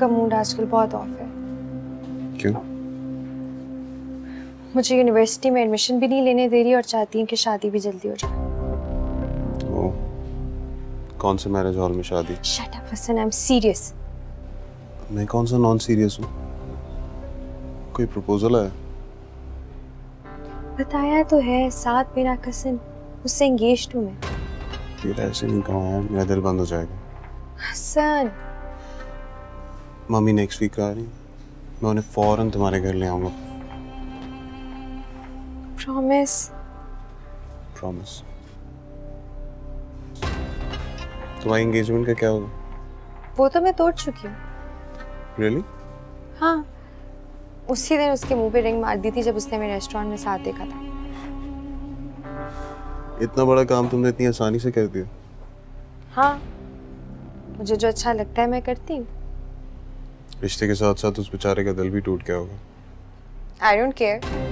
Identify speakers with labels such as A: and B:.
A: का मूड आजकल बहुत ऑफ़ है।
B: क्यों?
A: मुझे यूनिवर्सिटी में एडमिशन भी नहीं लेने दे रही और चाहती हूँ कि शादी भी जल्दी हो जाए।
B: ओ, कौन से मैरिज हॉल में शादी?
A: Shut up Hasan I am serious
B: मैं कौन सा नॉन सीरियस हूँ? कोई प्रपोजल है?
A: बताया तो है साथ मेरा कसन उससे एंगेज हूँ मैं।
B: तेरा ऐसे नहीं कहा यार मेरा दिल बंद हो जाएगा।
A: हसन
B: मम्मी नेक्स्ट वीक आ रही मैं उन्हें फ़ौरन तुम्हारे घर ले आऊँगा।
A: प्रॉमिस
B: प्रॉमिस तुम्हारी एंगेजमेंट का क्या होगा?
A: वो तो मैं तोड़ चुकी हूँ।
B: रियली
A: हाँ। उसी दिन उसके मुँह पे रिंग मार दी थी जब उसने मेरे रेस्टोरेंट में साथ देखा था।
B: इतना बड़ा काम तुमने इतनी आसानी से कर दिया।
A: हाँ। मुझे जो अच्छा लगता है मैं करती हूँ।
B: रिश्ते के साथ साथ उस बेचारे का दिल भी टूट गया होगा।
A: I don't care